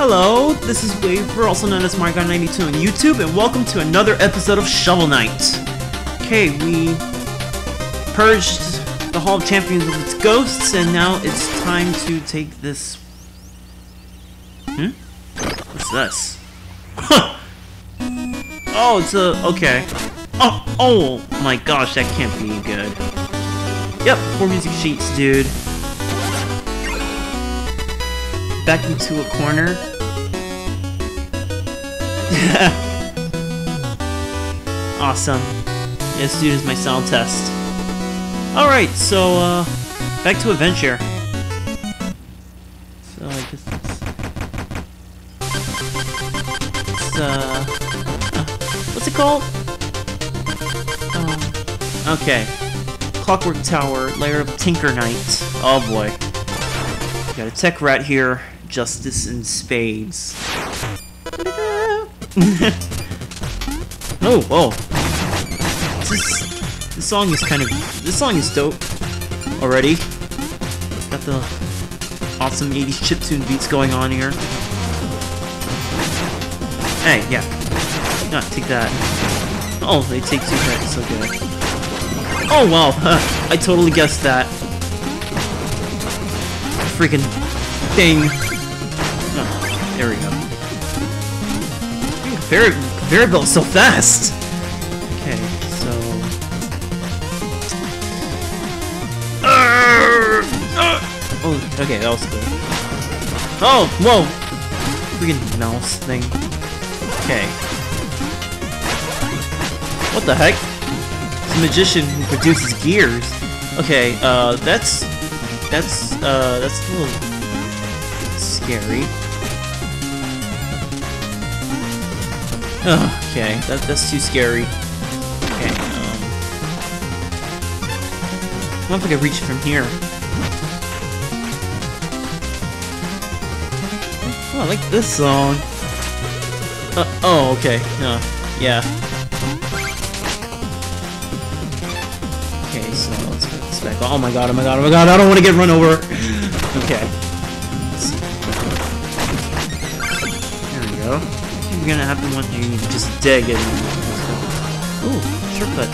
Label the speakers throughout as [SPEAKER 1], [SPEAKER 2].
[SPEAKER 1] Hello, this is Waver, also known as Marioguy92 on YouTube, and welcome to another episode of Shovel Knight. Okay, we purged the Hall of Champions of its ghosts, and now it's time to take this... Hmm? What's this? Huh! Oh, it's a... okay. Oh, oh my gosh, that can't be good. Yep, four music sheets, dude. Back into a corner. awesome. This dude is my sound test. Alright, so, uh, back to adventure. So, I guess it's... It's, uh... What's it called? Um, okay. Clockwork Tower, lair of Tinker Knight. Oh boy. Got a tech rat here. Justice in spades. oh, whoa. This, this song is kind of... This song is dope already. Got the awesome 80s chiptune beats going on here. Hey, yeah. No, take that. Oh, they take two hits, okay. Oh, wow, I totally guessed that. Freaking thing. There we go. Very built so fast. Okay, so. Oh, okay, that was cool. Oh, whoa! Freaking mouse thing. Okay. What the heck? It's a magician who produces gears. Okay, uh, that's that's uh that's a little scary. Okay, that, that's too scary. Okay, um... I wonder if I reach it from here. Oh, I like this song. Uh, oh, okay. Yeah. Okay, so let's put this back. Oh my god, oh my god, oh my god, I don't want to get run over. okay. There we go. Gonna to want you just dig it. Ooh, shortcut.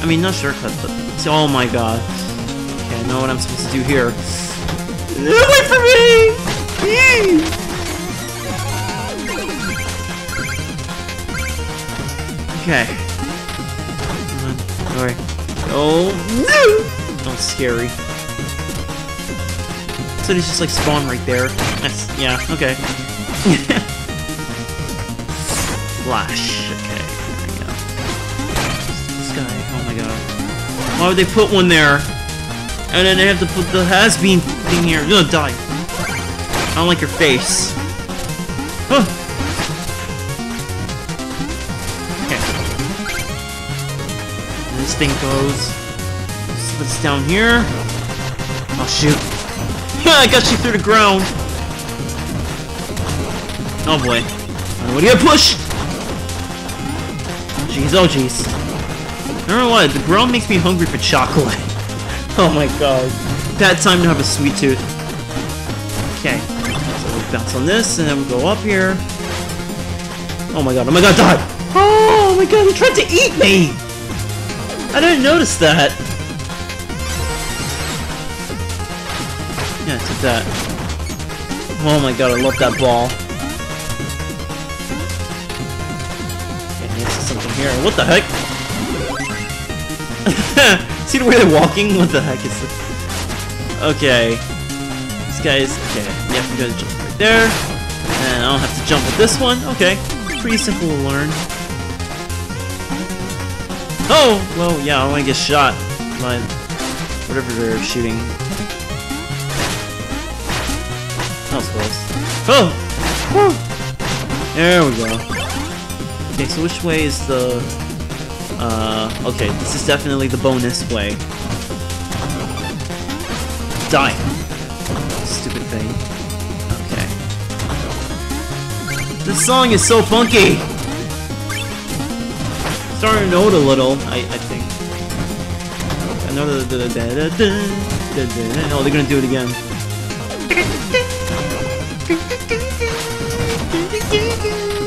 [SPEAKER 1] I mean, not shortcut, but oh my god. Okay, I know what I'm supposed to do here. Wait for me! Okay. Alright. Oh no! Oh, scary. So it's just like spawn right there. That's yeah, okay. Flash. Okay, there we go. This guy, oh my god. Why would they put one there? And then they have to put the has-been thing here. You're gonna die. I don't like your face. Huh. Okay. This thing goes. So it's down here. Oh shoot. Yeah, I got you through the ground. Oh boy. What do you push? Jeez, oh jeez. I don't know why, the ground makes me hungry for chocolate. oh my god. Bad time to have a sweet tooth. Okay. So we bounce on this, and then we go up here. Oh my god, oh my god, die! Oh my god, he tried to eat me! I didn't notice that. Yeah, took that. Oh my god, I love that ball. Here. What the heck? See the way they're walking? What the heck is this? Okay. This guy's... Okay, yeah, I'm gonna jump right there. And I don't have to jump with this one. Okay. Pretty simple to learn. Oh! Well, yeah, I wanna get shot by whatever they're shooting. That was close. Oh! Woo! There we go. Okay, so which way is the... Uh, okay, this is definitely the bonus way. Die. Stupid thing. Okay. This song is so funky! Starting to it a little, I, I think. Oh, they're gonna do it again.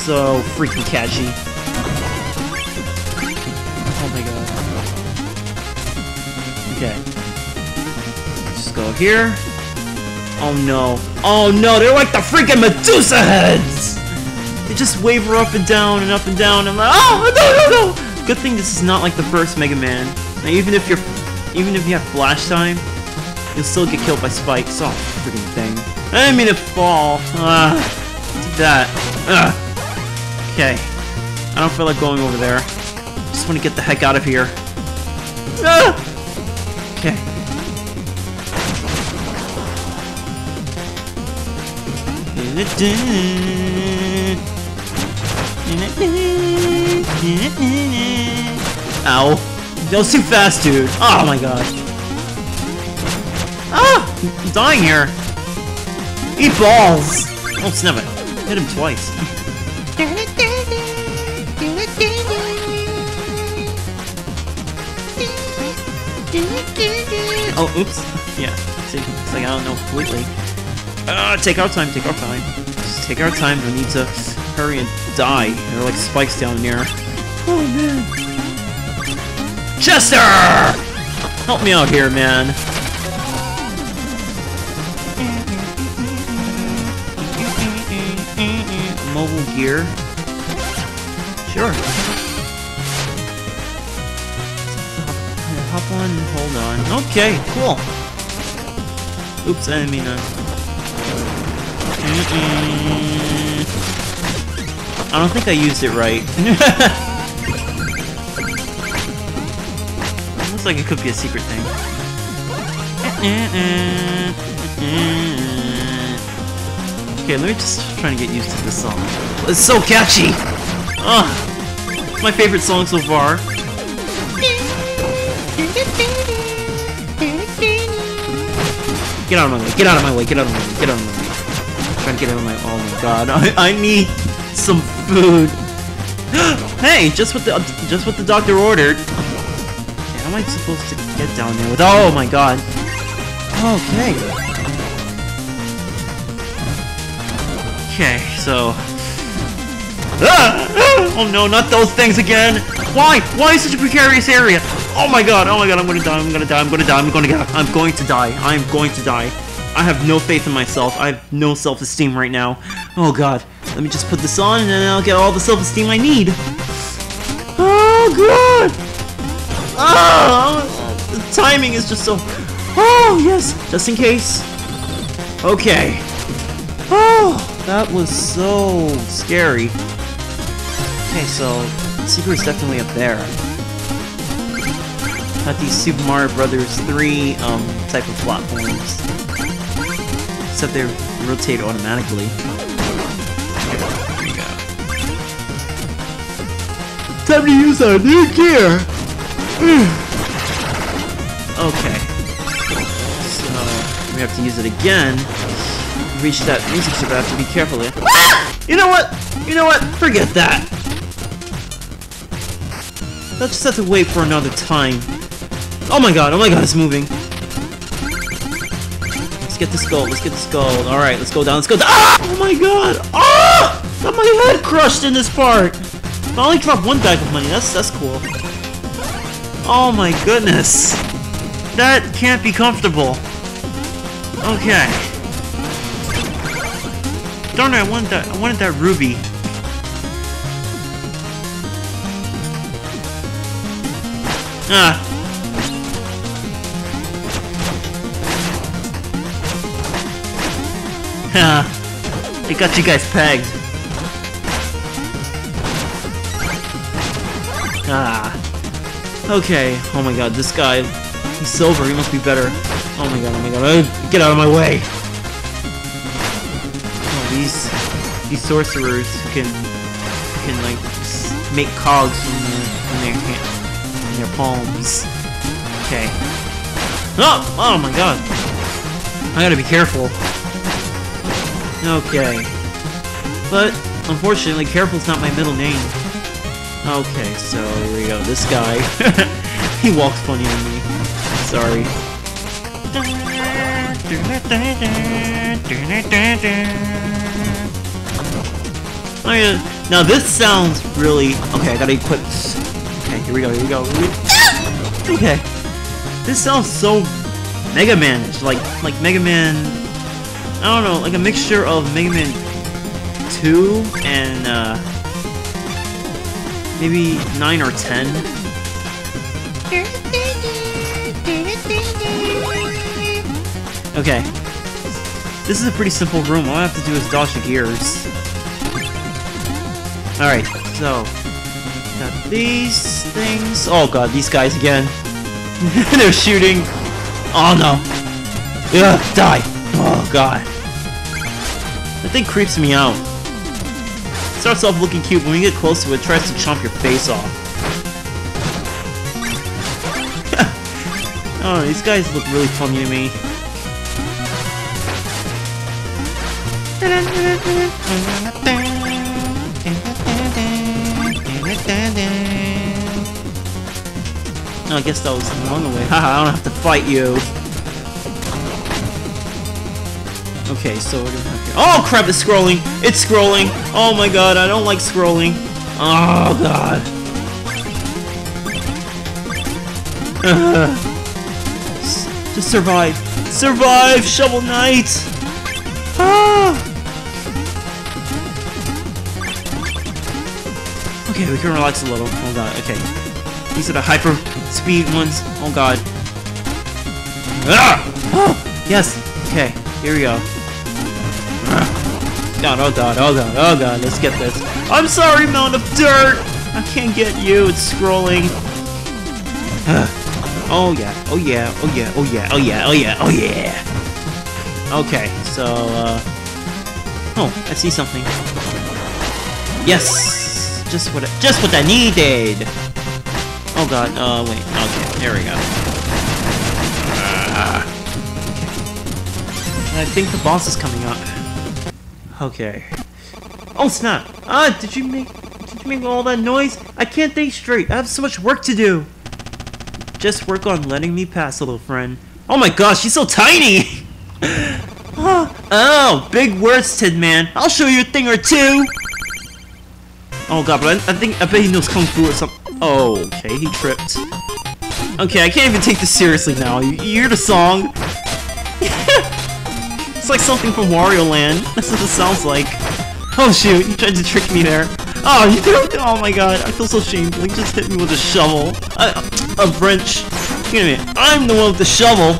[SPEAKER 1] So freaking catchy. Oh my god. Okay. Just go here. Oh no. Oh no, they're like the freaking Medusa heads! They just waver up and down and up and down. I'm like, oh no no no! Good thing this is not like the first Mega Man. Now, even if you're, even if you have flash time, you'll still get killed by spikes. Oh, freaking thing! I didn't mean to fall. Ah, uh, that. Ugh. Okay. I don't feel like going over there. Just want to get the heck out of here. Ah! Okay. Ow. That was too fast, dude. Oh my god. Ah! I'm dying here. Eat balls! Oh, snap it. Hit him twice. Oh, oops. Yeah. See, it's like I don't know completely. Uh, take our time, take our time. Just take our time. We need to hurry and die. There are like spikes down there. Oh man. Chester! Help me out here, man. Mobile gear. Sure. Hop on, hold on. Okay, cool. Oops, I didn't mean to. Mm -mm. I don't think I used it right. Looks like it could be a secret thing. Okay, let me just try to get used to this song. It's so catchy! Ugh! My favorite song so far. Get out of my way, get out of my way, get out of my way, get out of my way. I'm trying to get out of my oh my god, I, I need some food. hey, just what the just what the doctor ordered. How am I supposed to get down there with oh my god. Okay. Okay, so ah! Oh no, not those things again! Why? Why is such a precarious area? Oh my god, oh my god, I'm gonna die, I'm gonna die, I'm gonna die, I'm gonna get I'm going to die, I'm going to die. I have no faith in myself, I have no self-esteem right now. Oh god, let me just put this on and then I'll get all the self-esteem I need. Oh god! Oh, the timing is just so... Oh, yes, just in case. Okay. Oh, that was so scary. Okay, so the secret's definitely up there. Got these Super Mario Brothers 3 um, type of platforms. Except they rotate automatically. There you go. Time to use our new gear! okay. So, we have to use it again. Reach that music chip, I have to be careful. Ah! You know what? You know what? Forget that. Let's just have to wait for another time. Oh my god, oh my god, it's moving. Let's get this gold, let's get this gold. Alright, let's go down, let's go down. Ah! Oh my god! Ah! Got my head crushed in this part! I only dropped one bag of money, that's, that's cool. Oh my goodness. That can't be comfortable. Okay. Darn it, I wanted that, I wanted that ruby. Ah, it got you guys pegged. Ah. Okay. Oh my god, this guy... He's silver, he must be better. Oh my god, oh my god. Uh, get out of my way! Oh, these... These sorcerers can... can, like, make cogs in their, in their, hand, in their palms. Okay. Oh! Oh my god! I gotta be careful. Okay. But, unfortunately, Careful's not my middle name. Okay, so here we go. This guy. he walks funny on me. Sorry. Oh yeah. Now this sounds really okay. I gotta equip. Okay, here we go. Here we go. Okay. This sounds so Mega Man-ish, like like Mega Man. I don't know, like a mixture of Mega Man 2 and uh, maybe 9 or 10. Okay. This is a pretty simple room. All I have to do is dodge the gears. Alright, so... Got these things... Oh god, these guys again. They're shooting. Oh no. Yeah, die. Oh god. That thing creeps me out. It Starts off looking cute, but when we get close to it, it tries to chomp your face off. oh, these guys look really funny to me. No, I guess that was the way. Haha, I don't have to fight you. Okay, so we're gonna have to... Oh crap, it's scrolling! It's scrolling! Oh my god, I don't like scrolling. Oh god. Just survive. Survive, Shovel Knight! Okay, we can relax a little. Oh god, okay. These are the hyper speed ones. Oh god. Ah! Oh! Yes! Okay, here we go. God, oh god, oh god, oh god, let's get this. I'm sorry, mound of dirt! I can't get you, it's scrolling. oh yeah, oh yeah, oh yeah, oh yeah, oh yeah, oh yeah, oh yeah. Okay, so, uh... Oh, I see something. Yes! Just what I, just what I needed! Oh god, uh, wait, okay, there we go. Uh, okay. I think the boss is coming up. Okay. Oh snap! Ah, did you make did you make all that noise? I can't think straight. I have so much work to do. Just work on letting me pass, little friend. Oh my gosh, she's so tiny! oh, oh, big words, Tin Man. I'll show you a thing or two. Oh god, but I, I think I bet he knows kung fu or something. Oh, okay, he tripped. Okay, I can't even take this seriously now. You, you hear the song? Like something from Wario Land. That's what it sounds like. Oh shoot, you tried to trick me there. Oh, you did Oh my god, I feel so ashamed. Link just hit me with a shovel. A, a wrench. Wait a minute, I'm the one with the shovel.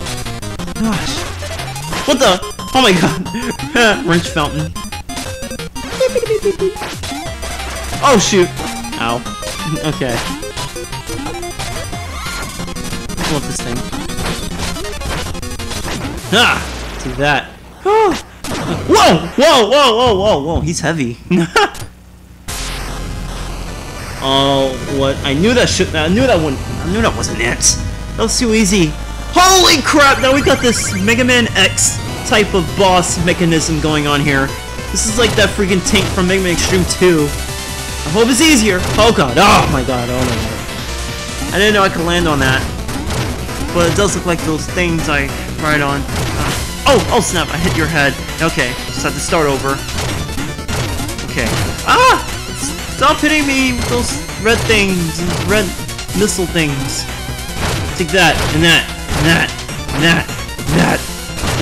[SPEAKER 1] Gosh. What the? Oh my god. wrench fountain. Oh shoot. Ow. okay. I love this thing. Ah! See that. whoa! Whoa! Whoa! Whoa! Whoa! Whoa! He's heavy. oh, what? I knew that should. I knew that one. I knew that wasn't it. That was too easy. Holy crap! Now we got this Mega Man X type of boss mechanism going on here. This is like that freaking tank from Mega Man Xtreme 2. I hope it's easier. Oh god. Oh my god. Oh my god. I didn't know I could land on that. But it does look like those things I ride on. Ah. Oh, oh snap, I hit your head. Okay, just have to start over. Okay. Ah! Stop hitting me with those red things, red missile things. Take that, and that, and that, and that, and that.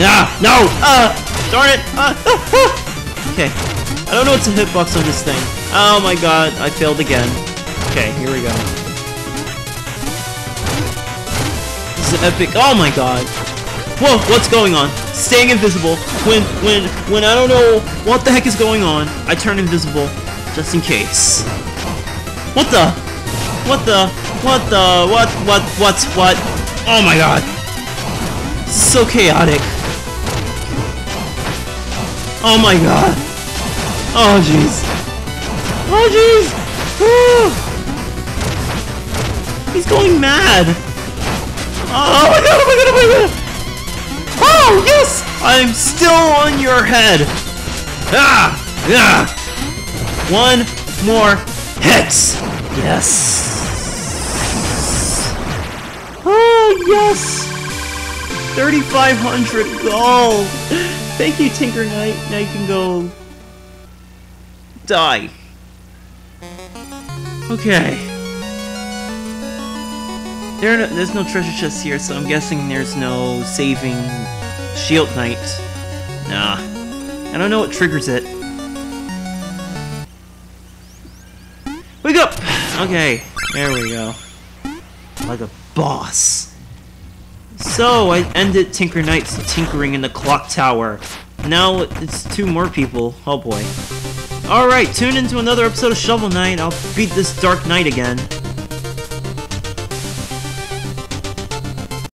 [SPEAKER 1] Ah! No! Ah! Darn it! Ah! ah, ah. Okay. I don't know what's a hitbox on this thing. Oh my god, I failed again. Okay, here we go. This is epic. Oh my god. Whoa, what's going on? Staying invisible. When, when, when I don't know what the heck is going on, I turn invisible, just in case. What the? What the? What the? What, what, what, what? Oh my god. So chaotic. Oh my god. Oh jeez. Oh jeez. He's going mad. Oh my god, oh my god, oh my god. I'm still on your head! Ah! Ah! One more hit! Yes! Oh, yes! 3,500 gold! Thank you, Tinker Knight. Now you can go... Die. Okay. There no, there's no treasure chest here, so I'm guessing there's no saving Shield Knight. Nah. I don't know what triggers it. Wake up! Okay, there we go. Like a boss. So, I ended Tinker Knight's tinkering in the clock tower. Now it's two more people. Oh boy. Alright, tune into another episode of Shovel Knight. I'll beat this Dark Knight again.